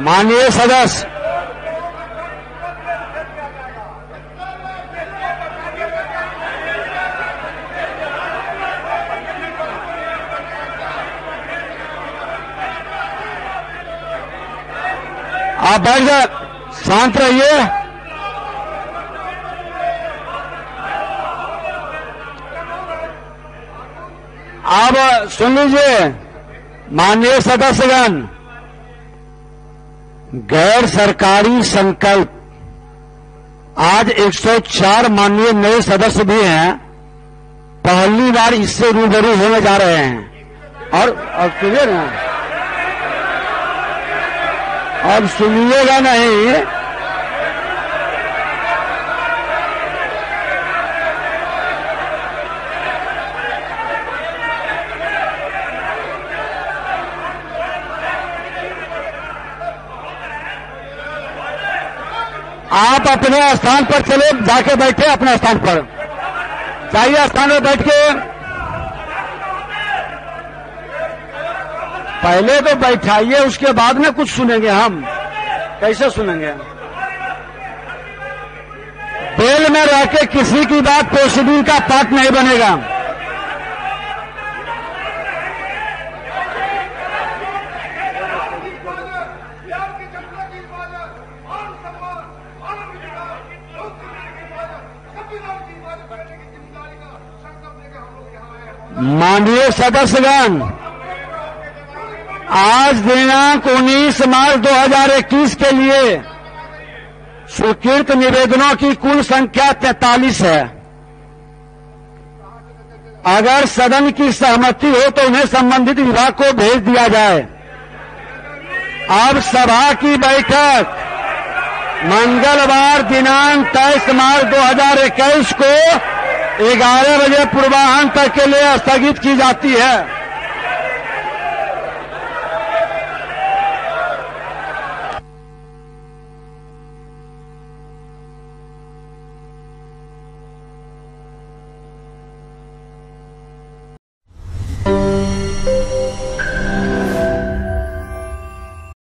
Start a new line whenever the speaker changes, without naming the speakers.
माननीय सदस्य। आप बैठ जाए शांत रहिए। आप सुन लीजिए माननीय सदस्यगण। गैर सरकारी संकल्प। आज 104 माननीय नए सदस्य भी हैं। पहली बार इससे रूबरू होने जा रहे हैं। और अब सुनिए ना। अब सुनिएगा नहीं। आप अपने स्थान पर चले, जाके बैठे अपने स्थान पर। चाहिए स्थान पर बैठ के। पहले तो बैठाइए, उसके बाद में कुछ सुनेंगे हम। कैसे सुनेंगे? बेल में रह के किसी की बात प्रोसीडिंग का पार्ट नहीं बनेगा। माननीय सदस्यगण आज दिनांक 19 मार्च 2021 के लिए स्वीकृत निवेदनों की कुल संख्या 43 है। अगर सदन की सहमति हो तो उन्हें संबंधित विभाग को भेज दिया जाए। अब सभा की बैठक मंगलवार दिनांक 23 मार्च 2021 को 11 बजे पूर्वाहन तक के लिए स्थगित की जाती है।